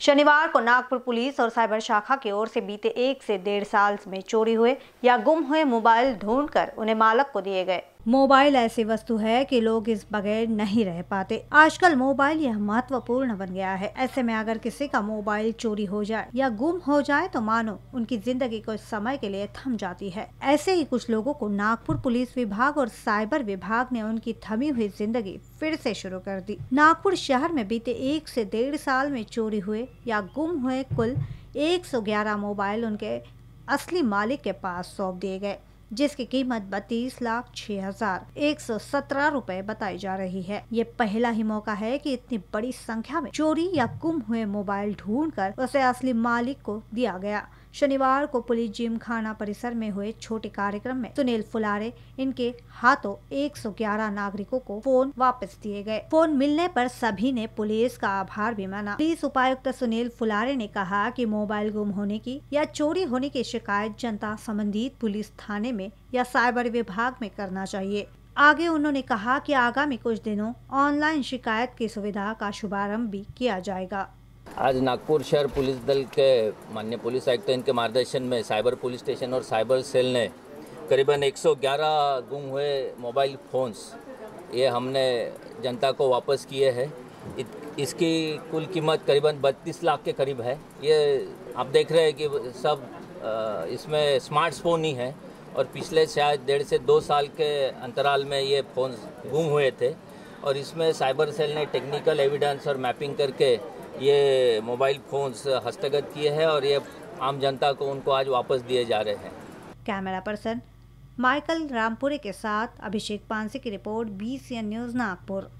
शनिवार को नागपुर पुलिस और साइबर शाखा की ओर से बीते एक से डेढ़ साल में चोरी हुए या गुम हुए मोबाइल ढूंढकर उन्हें मालक को दिए गए। मोबाइल ऐसी वस्तु है कि लोग इस बगैर नहीं रह पाते। आजकल मोबाइल यह महत्वपूर्ण बन गया है। ऐसे में अगर किसी का मोबाइल चोरी हो जाए या गुम हो जाए तो मानो उनकी ज़िंदगी कुछ समय के लिए थम जाती है। ऐसे ही कुछ लोगों को नागपुर पुलिस विभाग और साइबर विभाग ने उनकी थमी हुई ज़िंदगी फिर से शुरू कर दी। नागपुर शहर में बीते एक से डेढ़ साल में चोरी हुए या गुम हुए कुल 111 मोबाइल उनके असली मालिक के पास सौंप दिए गए। जिसकी कीमत बत्तीस लाख छह हज़ार एक सौ सत्रह रूपए बताई जा रही है। ये पहला ही मौका है कि इतनी बड़ी संख्या में चोरी या गुम हुए मोबाइल ढूंढकर उसे असली मालिक को दिया गया। शनिवार को पुलिस जिम खाना परिसर में हुए छोटे कार्यक्रम में सुनील फुलारे, इनके हाथों 111 नागरिकों को फ़ोन वापस दिए गए। फ़ोन मिलने पर सभी ने पुलिस का आभार भी माना। पुलिस उपायुक्त सुनील फुलारे ने कहा कि मोबाइल गुम होने की या चोरी होने की शिकायत जनता संबंधित पुलिस थाने में या साइबर विभाग में करना चाहिए। आगे उन्होंने कहा कि आगामी कुछ दिनों ऑनलाइन शिकायत की सुविधा का शुभारंभ भी किया जाएगा। आज नागपुर शहर पुलिस दल के मान्य पुलिस आयुक्त इनके मार्गदर्शन में साइबर पुलिस स्टेशन और साइबर सेल ने करीबन 111 गुम हुए मोबाइल फ़ोन्स, ये हमने जनता को वापस किए हैं। इसकी कुल कीमत करीबन 32 लाख के करीब है। ये आप देख रहे हैं कि सब इसमें स्मार्टफ़ोन ही है। और पिछले शायद डेढ़ से दो साल के अंतराल में ये फ़ोन गुम हुए थे और इसमें साइबर सेल ने टेक्निकल एविडेंस और मैपिंग करके ये मोबाइल फ़ोन्स हस्तगत किए हैं और ये आम जनता को उनको आज वापस दिए जा रहे हैं। कैमरा पर्सन माइकल रामपुरे के साथ अभिषेक पांसे की रिपोर्ट बी न्यूज़ नागपुर।